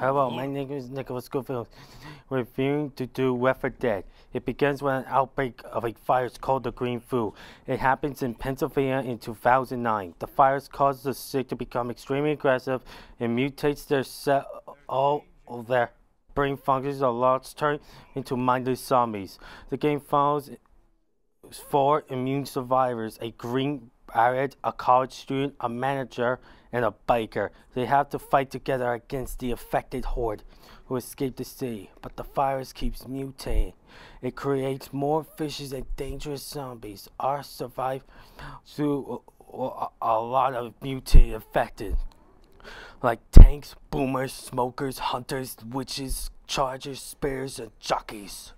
Hello, my name is Nicholas Schofield. We're reviewing to do Left 4 Dead. It begins with an outbreak of a virus called the Green Flu. It happens in Pennsylvania in 2009. The virus causes the sick to become extremely aggressive and mutates their cell, all of their brain functions are lost, turn into mindless zombies. The game follows four immune survivors, a green beret, a college student, a manager, and a biker. They have to fight together against the affected horde who escaped the city, but the virus keeps mutating. It creates more vicious and dangerous zombies. Our survive through a, a lot of mutated affected. Like tanks, boomers, smokers, hunters, witches, chargers, spears, and jockeys.